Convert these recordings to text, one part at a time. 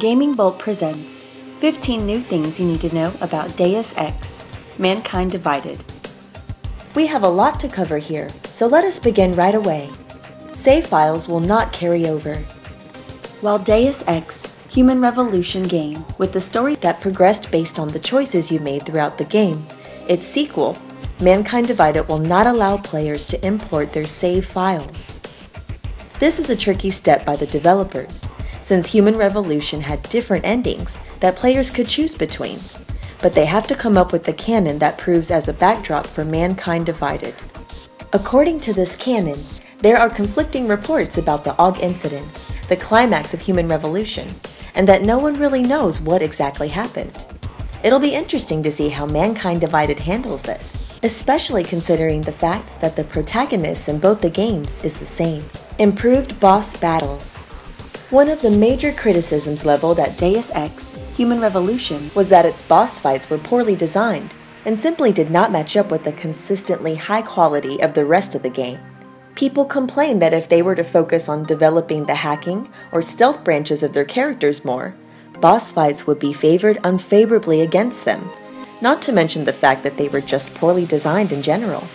Gaming Bolt presents 15 new things you need to know about Deus Ex Mankind Divided. We have a lot to cover here, so let us begin right away. Save files will not carry over. While Deus Ex Human Revolution game with the story that progressed based on the choices you made throughout the game, its sequel, Mankind Divided will not allow players to import their save files. This is a tricky step by the developers, since Human Revolution had different endings that players could choose between, but they have to come up with the canon that proves as a backdrop for Mankind Divided. According to this canon, there are conflicting reports about the AUG incident, the climax of Human Revolution, and that no one really knows what exactly happened. It'll be interesting to see how Mankind Divided handles this, especially considering the fact that the protagonist in both the games is the same. Improved boss battles. One of the major criticisms leveled at Deus Ex Human Revolution was that its boss fights were poorly designed and simply did not match up with the consistently high quality of the rest of the game. People complained that if they were to focus on developing the hacking or stealth branches of their characters more, boss fights would be favored unfavorably against them, not to mention the fact that they were just poorly designed in general.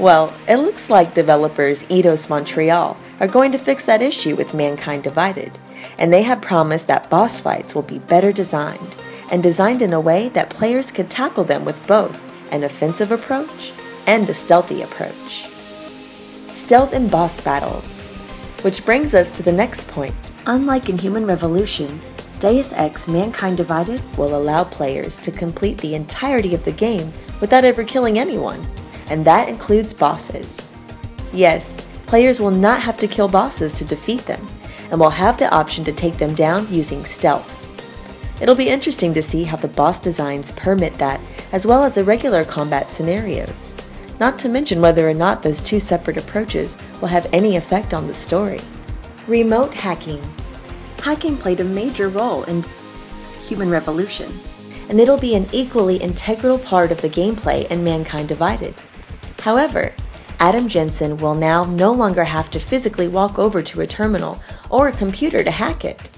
Well, it looks like developers Eidos Montreal are going to fix that issue with Mankind Divided, and they have promised that boss fights will be better designed, and designed in a way that players could tackle them with both an offensive approach and a stealthy approach. Stealth in boss battles. Which brings us to the next point. Unlike in Human Revolution, Deus Ex Mankind Divided will allow players to complete the entirety of the game without ever killing anyone and that includes bosses. Yes, players will not have to kill bosses to defeat them, and will have the option to take them down using stealth. It'll be interesting to see how the boss designs permit that, as well as the regular combat scenarios. Not to mention whether or not those two separate approaches will have any effect on the story. Remote hacking. Hacking played a major role in Human Revolution, and it'll be an equally integral part of the gameplay in Mankind Divided. However, Adam Jensen will now no longer have to physically walk over to a terminal or a computer to hack it.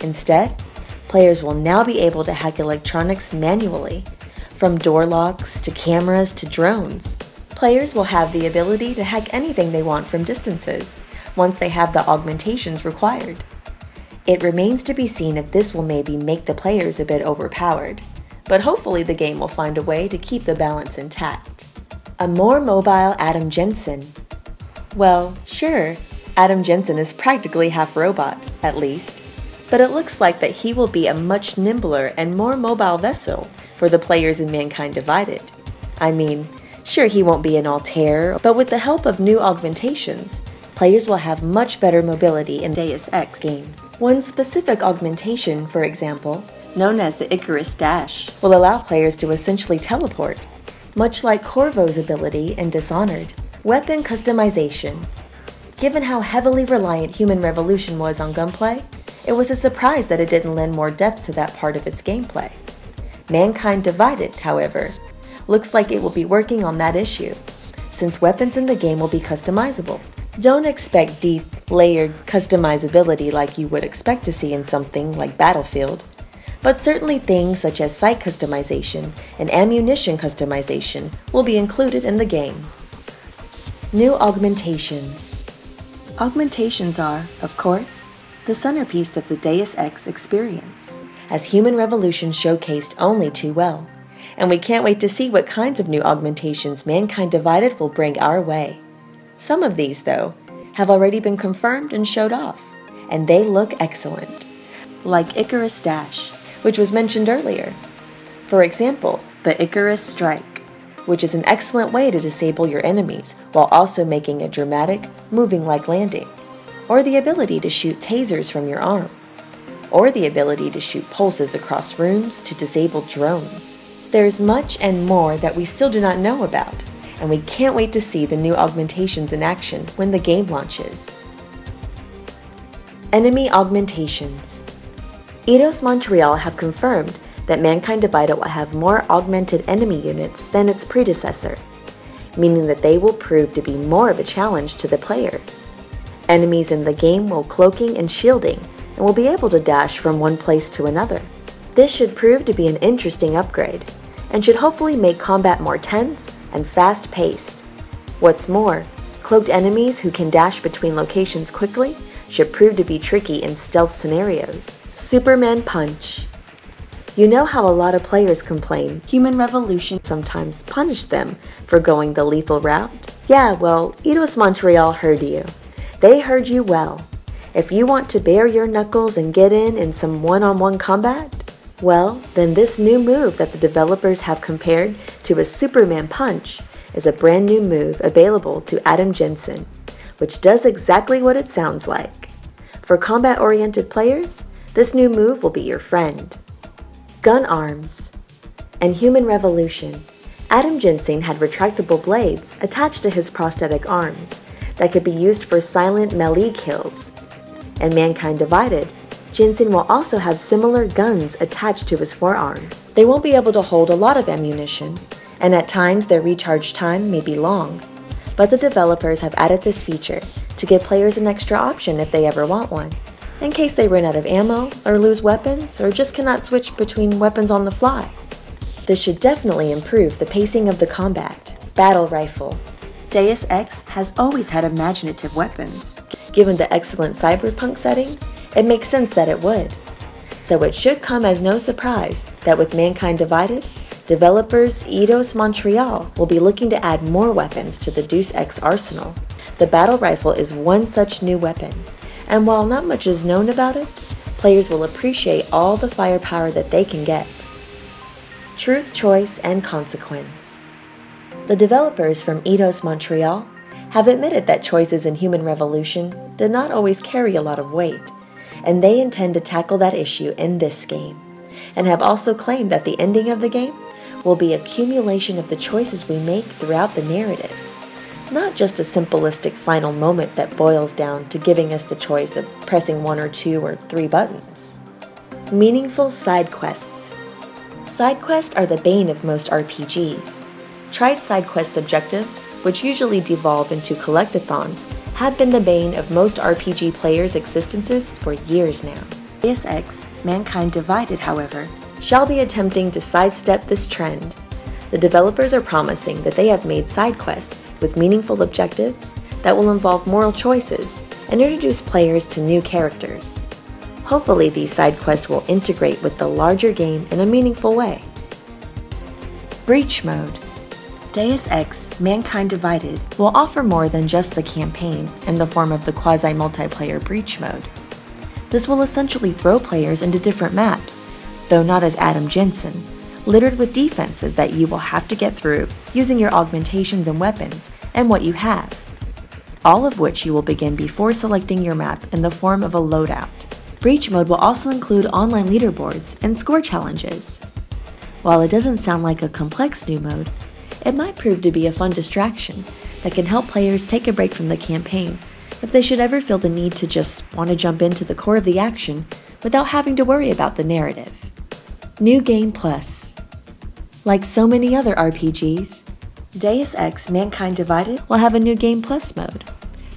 Instead, players will now be able to hack electronics manually, from door locks to cameras to drones. Players will have the ability to hack anything they want from distances, once they have the augmentations required. It remains to be seen if this will maybe make the players a bit overpowered, but hopefully the game will find a way to keep the balance intact a more mobile Adam Jensen. Well, sure, Adam Jensen is practically half robot, at least, but it looks like that he will be a much nimbler and more mobile vessel for the players in Mankind Divided. I mean, sure he won't be an Altair, but with the help of new augmentations, players will have much better mobility in Deus Ex game. One specific augmentation, for example, known as the Icarus Dash, will allow players to essentially teleport much like Corvo's ability in Dishonored. Weapon customization. Given how heavily reliant Human Revolution was on gunplay, it was a surprise that it didn't lend more depth to that part of its gameplay. Mankind Divided, however, looks like it will be working on that issue, since weapons in the game will be customizable. Don't expect deep, layered customizability like you would expect to see in something like Battlefield but certainly things such as sight customization and ammunition customization will be included in the game. New augmentations. Augmentations are, of course, the centerpiece of the Deus Ex experience, as Human Revolution showcased only too well, and we can't wait to see what kinds of new augmentations Mankind Divided will bring our way. Some of these, though, have already been confirmed and showed off, and they look excellent, like Icarus Dash, which was mentioned earlier. For example, the Icarus Strike, which is an excellent way to disable your enemies while also making a dramatic, moving like landing, or the ability to shoot tasers from your arm, or the ability to shoot pulses across rooms to disable drones. There's much and more that we still do not know about, and we can't wait to see the new augmentations in action when the game launches. Enemy Augmentations Eidos Montreal have confirmed that Mankind Divided will have more augmented enemy units than its predecessor, meaning that they will prove to be more of a challenge to the player. Enemies in the game will cloaking and shielding and will be able to dash from one place to another. This should prove to be an interesting upgrade, and should hopefully make combat more tense and fast-paced. What's more, cloaked enemies who can dash between locations quickly should prove to be tricky in stealth scenarios. Superman Punch You know how a lot of players complain Human Revolution sometimes punished them for going the lethal route? Yeah, well, Eidos Montreal heard you. They heard you well. If you want to bare your knuckles and get in in some one-on-one -on -one combat, well, then this new move that the developers have compared to a Superman Punch is a brand new move available to Adam Jensen, which does exactly what it sounds like. For combat-oriented players, this new move will be your friend. Gun Arms and Human Revolution. Adam Jensen had retractable blades attached to his prosthetic arms that could be used for silent melee kills and Mankind Divided, Jensen will also have similar guns attached to his forearms. They won't be able to hold a lot of ammunition, and at times their recharge time may be long. But the developers have added this feature to give players an extra option if they ever want one, in case they run out of ammo, or lose weapons, or just cannot switch between weapons on the fly. This should definitely improve the pacing of the combat. Battle Rifle Deus Ex has always had imaginative weapons, Given the excellent cyberpunk setting, it makes sense that it would. So it should come as no surprise that with Mankind Divided, developers Eidos Montreal will be looking to add more weapons to the Deus Ex arsenal. The battle rifle is one such new weapon, and while not much is known about it, players will appreciate all the firepower that they can get. Truth, Choice, and Consequence The developers from Eidos Montreal have admitted that choices in Human Revolution did not always carry a lot of weight, and they intend to tackle that issue in this game, and have also claimed that the ending of the game will be accumulation of the choices we make throughout the narrative, not just a simplistic final moment that boils down to giving us the choice of pressing one or two or three buttons. Meaningful side quests. Side quests are the bane of most RPGs, Tried side quest objectives, which usually devolve into collectathons, have been the bane of most RPG players' existences for years now. Ex, Mankind Divided, however, shall be attempting to sidestep this trend. The developers are promising that they have made side quests with meaningful objectives that will involve moral choices and introduce players to new characters. Hopefully these side quests will integrate with the larger game in a meaningful way. Breach Mode Deus Ex Mankind Divided will offer more than just the campaign in the form of the quasi multiplayer breach mode. This will essentially throw players into different maps, though not as Adam Jensen, littered with defenses that you will have to get through using your augmentations and weapons and what you have, all of which you will begin before selecting your map in the form of a loadout. Breach mode will also include online leaderboards and score challenges. While it doesn't sound like a complex new mode, it might prove to be a fun distraction that can help players take a break from the campaign if they should ever feel the need to just want to jump into the core of the action without having to worry about the narrative. New Game Plus Like so many other RPGs, Deus Ex Mankind Divided will have a New Game Plus mode,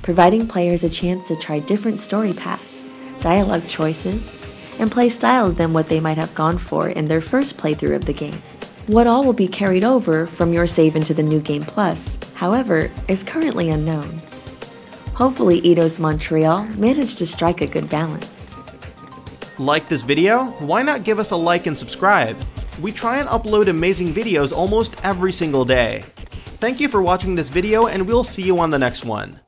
providing players a chance to try different story paths, dialogue choices, and play styles than what they might have gone for in their first playthrough of the game. What all will be carried over from your save into the New Game Plus, however, is currently unknown. Hopefully Eidos Montreal managed to strike a good balance. Like this video? Why not give us a like and subscribe? We try and upload amazing videos almost every single day. Thank you for watching this video and we'll see you on the next one.